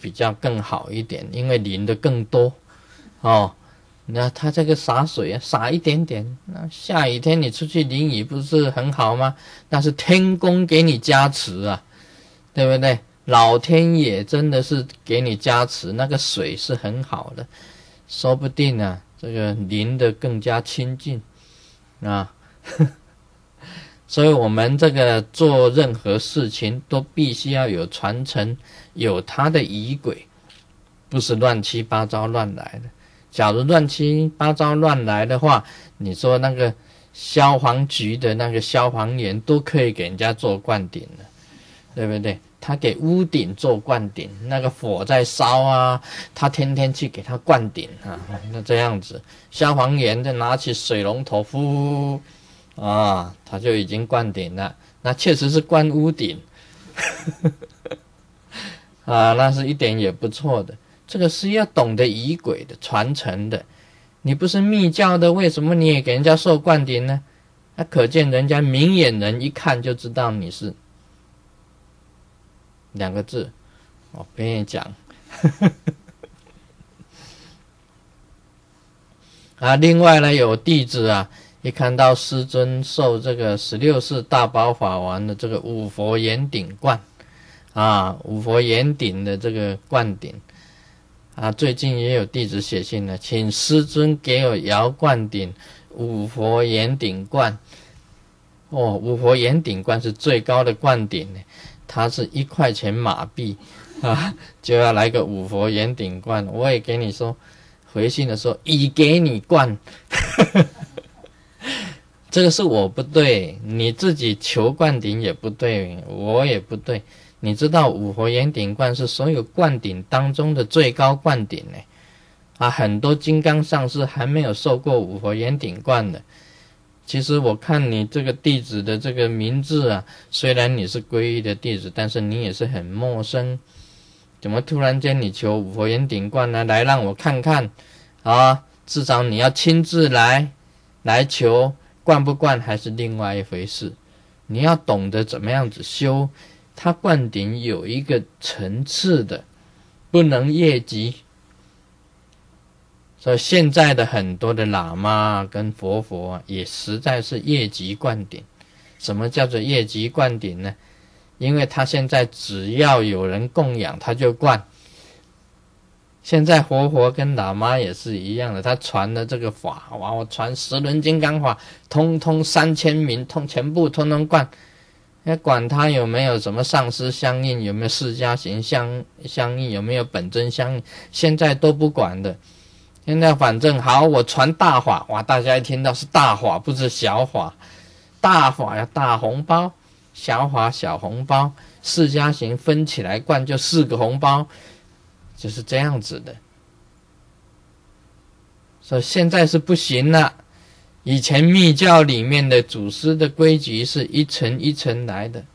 比较更好一点，因为淋的更多哦。那他这个洒水啊，洒一点点，那下雨天你出去淋雨不是很好吗？那是天公给你加持啊，对不对？老天爷真的是给你加持，那个水是很好的，说不定啊，这个淋的更加清净啊。所以，我们这个做任何事情都必须要有传承，有它的仪轨，不是乱七八糟乱来的。假如乱七八糟乱来的话，你说那个消防局的那个消防员都可以给人家做灌顶了，对不对？他给屋顶做灌顶，那个火在烧啊，他天天去给他灌顶啊，那这样子，消防员就拿起水龙头呼。啊，他就已经灌顶了，那确实是灌屋顶，啊，那是一点也不错的。这个是要懂得仪轨的传承的，你不是密教的，为什么你也给人家受灌顶呢？那可见人家明眼人一看就知道你是两个字，我不愿意讲。啊，另外呢，有弟子啊。一看到师尊受这个十六世大宝法王的这个五佛岩顶冠，啊，五佛岩顶的这个冠顶，啊，最近也有弟子写信了，请师尊给我摇灌顶五佛岩顶冠。哦，五佛岩顶冠是最高的冠顶呢，它是一块钱马币 啊，就要来个五佛岩顶冠。我也给你说，回信的时候已给你灌。这个是我不对，你自己求灌顶也不对，我也不对。你知道五佛岩顶冠是所有灌顶当中的最高灌顶呢？啊，很多金刚上师还没有受过五佛岩顶冠的。其实我看你这个弟子的这个名字啊，虽然你是皈依的弟子，但是你也是很陌生。怎么突然间你求五佛岩顶冠呢？来让我看看啊！至少你要亲自来来求。灌不灌还是另外一回事，你要懂得怎么样子修，它灌顶有一个层次的，不能越级。所以现在的很多的喇嘛跟佛佛也实在是越级灌顶。什么叫做越级灌顶呢？因为他现在只要有人供养，他就灌。现在活活跟喇嘛也是一样的，他传的这个法，哇，我传十轮金刚法，通通三千名，通全部通通灌，要管他有没有什么上师相应，有没有释迦行相相应，有没有本尊相应，现在都不管的。现在反正好，我传大法，哇，大家一听到是大法，不是小法，大法呀，大红包，小法小红包，释迦行分起来灌就四个红包。就是这样子的，所以现在是不行了。以前密教里面的祖师的规矩是一层一层来的，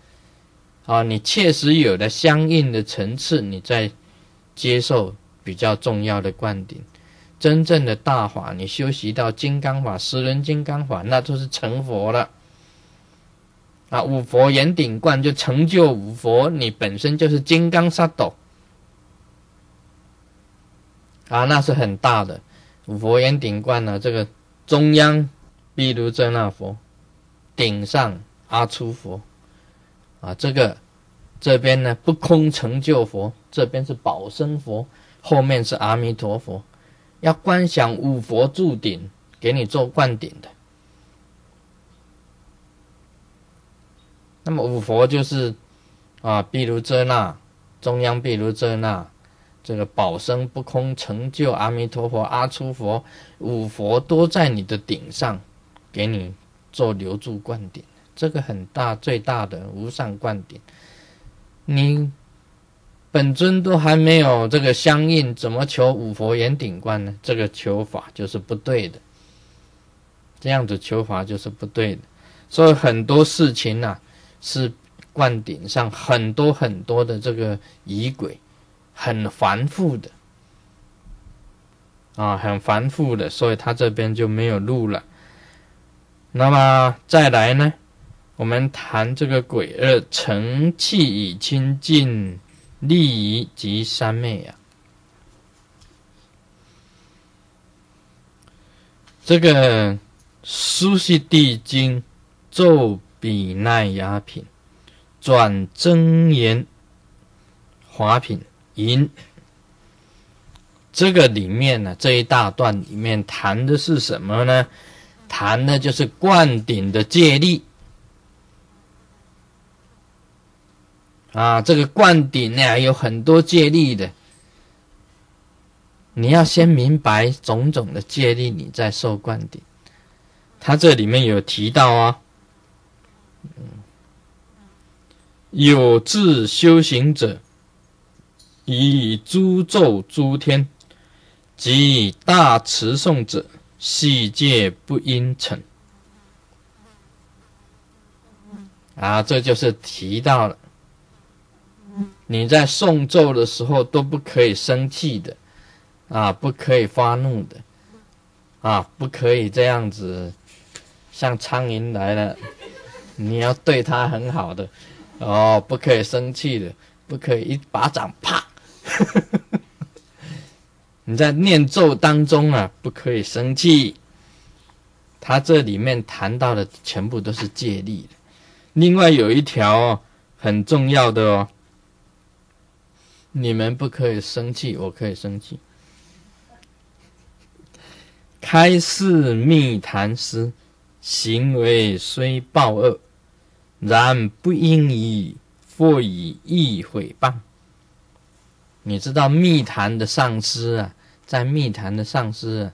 啊，你确实有了相应的层次，你再接受比较重要的灌顶。真正的大法，你修习到金刚法、十轮金刚法，那就是成佛了。啊，五佛岩顶观就成就五佛，你本身就是金刚萨埵。啊，那是很大的五佛岩顶冠呢。这个中央毗卢遮那佛，顶上阿出佛，啊，这个这边呢不空成就佛，这边是宝生佛，后面是阿弥陀佛，要观想五佛住顶，给你做灌顶的。那么五佛就是啊，毗卢遮那，中央毗卢遮那。这个宝生不空成就阿弥陀佛阿出佛五佛都在你的顶上，给你做留住灌顶，这个很大最大的无上灌顶。你本尊都还没有这个相应，怎么求五佛岩顶观呢？这个求法就是不对的，这样子求法就是不对的。所以很多事情呐，是灌顶上很多很多的这个疑鬼。很繁复的啊，很繁复的，所以他这边就没有录了。那么再来呢，我们谈这个鬼二成气以清净，利益及三昧呀。这个苏悉地经咒比奈雅品转真言华品吟，这个里面呢，这一大段里面谈的是什么呢？谈的就是灌顶的戒力。啊，这个灌顶呢有很多戒力的，你要先明白种种的戒力，你再受灌顶。他这里面有提到啊，有志修行者，以诸咒诸天及大慈颂者，世界不应成。啊，这就是提到了。你在诵咒的时候都不可以生气的，啊，不可以发怒的，啊，不可以这样子，像苍蝇来了，你要对它很好的，哦，不可以生气的，不可以一巴掌啪，呵呵呵你在念咒当中啊，不可以生气。他这里面谈到的全部都是借力的，另外有一条哦很重要的哦。你们不可以生气，我可以生气。开示密谈师，行为虽暴恶，然不应以或以意毁谤。你知道密谈的上司啊，在密谈的上司啊，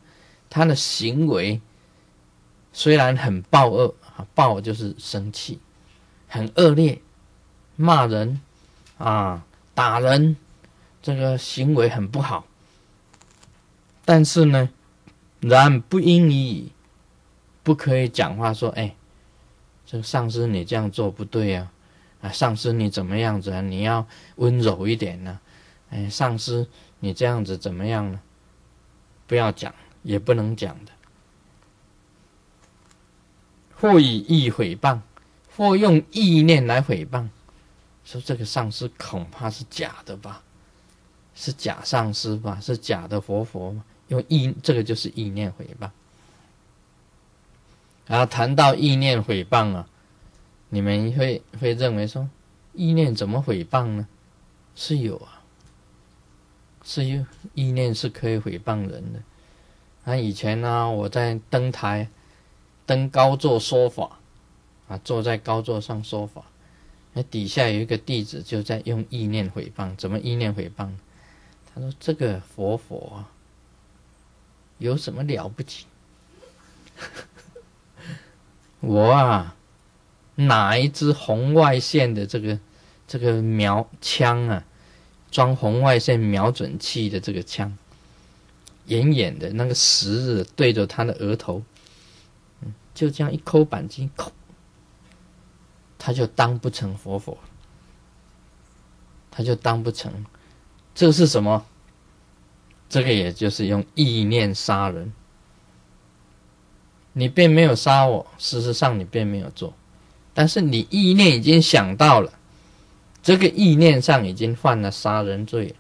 他的行为虽然很暴恶啊，暴就是生气，很恶劣，骂人啊，打人。这个行为很不好，但是呢，然不应以不可以讲话说：“哎，这个上司你这样做不对呀！啊，上司你怎么样子啊？你要温柔一点呢？哎，上司你这样子怎么样呢？不要讲，也不能讲的。或以意诽谤，或用意念来诽谤，说这个上司恐怕是假的吧？”是假上师吧？是假的佛佛吗？用意，这个就是意念毁谤。然后谈到意念毁谤啊，你们会会认为说，意念怎么毁谤呢？是有啊，是意念是可以毁谤人的。啊，以前呢，我在登台登高座说法，啊，坐在高座上说法，那底下有一个弟子就在用意念毁谤，怎么意念毁谤？他说：“这个佛佛有什么了不起？我啊，拿一支红外线的这个这个瞄枪啊，装红外线瞄准器的这个枪，远远的那个石子对着他的额头，嗯就这样一扣扳机，扣，他就当不成佛佛，他就当不成。”这是什么？这个也就是用意念杀人。你并没有杀我，事实上你并没有做，但是你意念已经想到了，这个意念上已经犯了杀人罪了。